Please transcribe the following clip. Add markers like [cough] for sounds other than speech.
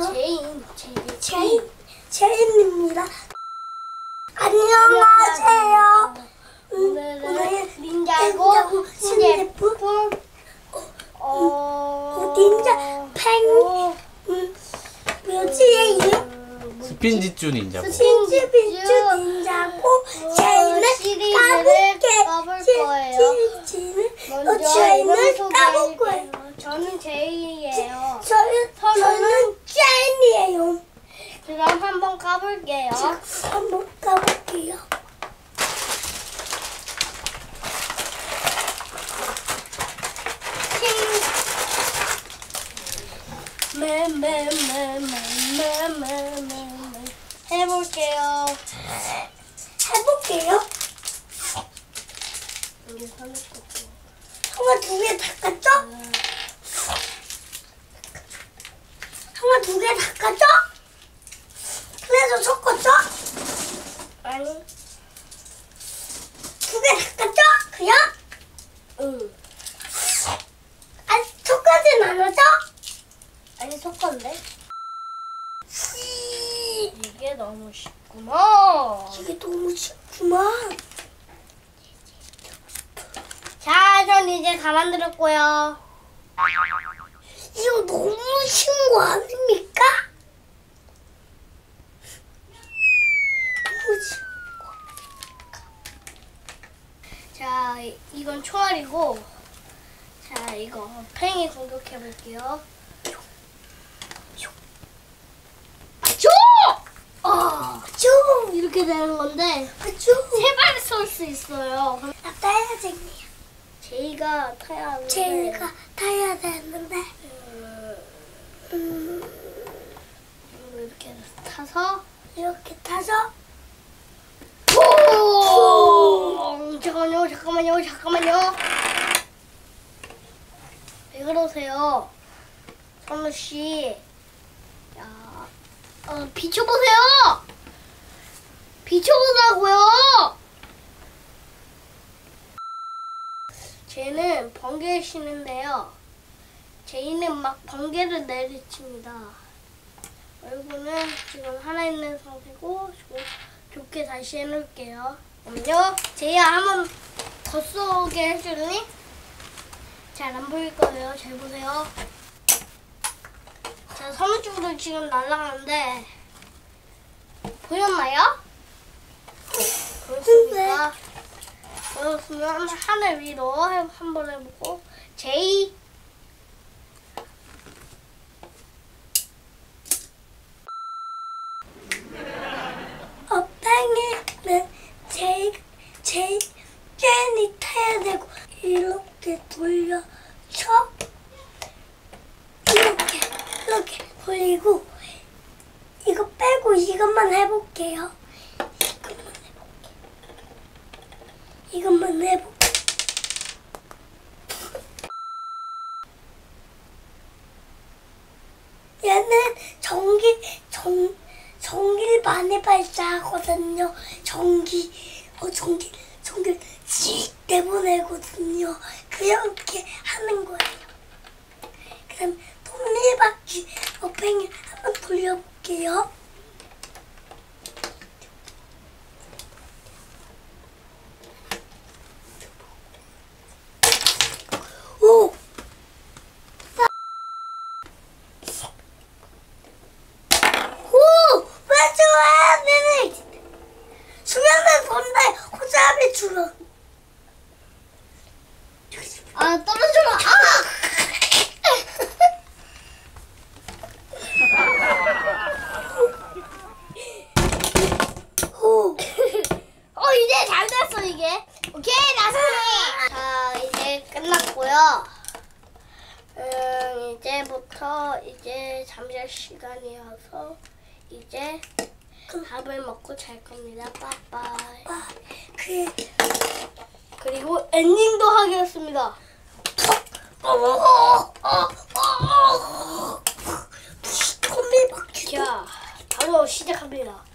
제인, 제인, 제인, 제인입니다. 안녕하세요. 음, 오늘은 오늘 닌자고 신제품 어 닌자 팽 음, 뭐지 이름? 스핀지쭈 닌자고 비주 닌자고 제인을 어, 시리즈를 까볼게. 까볼 거예요. 제인을 먼저 어, 이름 제인을 까볼 거예요. 소개할게요. 저는 제이예요. 저는 저는 제인이에요. 그럼 한번 까볼게요. 한번 까볼게요. 매매매매매매매 해볼게요. 해볼게요. 여기 손을 꽂고. 형아 두개 닦았죠? 형아 두개 닦았죠? 그래서 섞었죠? 아니, 두 개 닦았죠? 그냥? 응. 아니 섞하진 않았죠? 아니 섞었네. 씨, 쉽구먼. 이게 너무 쉽구만. 자, 전 이제 다 만들었고요. 이거 너무 쉬운 거 아닙니까? 너무 쉬운 거. 자, 이- 이건 총알이고, 자, 이거 팽이 공격해 볼게요. 죠! 아, 쭉 이렇게 되는 건데 아주 세발 쏠 수 있어요. 나 따야 되네요. 제이가 타야 하는데 제가 타야 되는데. 음, 음, 이렇게 타서 이렇게 타서 오! 잠깐만요, 잠깐만요, 잠깐만요. 왜 그러세요, 선우 씨? 야, 어, 비춰보세요. 비춰보라고요. 쟤는 번개를 쉬는데요. 제이는 막 번개를 내리칩니다. 얼굴은 지금 하나 있는 상태고 좋, 좋게 다시 해놓을게요. 그럼요. 제이야 한번 더 쏘게 해줄니? 잘 안 보일 거예요. 잘 보세요. 자, 섬 쪽으로 지금 날아가는데 보였나요? 그렇습니까? 그렇으면 하늘 위로 해- 한번 해보고 제이 어팽이는 제이 제이 jen이 타야 되고 이렇게 돌려서 이렇게 이렇게 돌리고 이거 빼고 이것만 해볼게요. 이것만 해볼게. 이것만 해볼게. 얘는 전기 전 전기를 많이 발사하거든요. 전기 어 전기 전기 씩 내보내거든요. 그렇게 하는 거예요. 그 다음 톱니바퀴 어 팽이 한번 돌려볼게요. 오! 오! 왜 좋아? 네네. 수면은 본다. 줄어. 아 떨어져라 아! 오! [laughs] 어 이제 잘 됐어 이게 오케이 나선이 자 이제 끝났고요 음 이제부터 이제 잠잘 시간이어서 이제 밥을 먹고 잘 겁니다. 빠빠이. 아, 그 그리고 엔딩도 하겠습니다. 톱니바퀴. 자 바로 시작합니다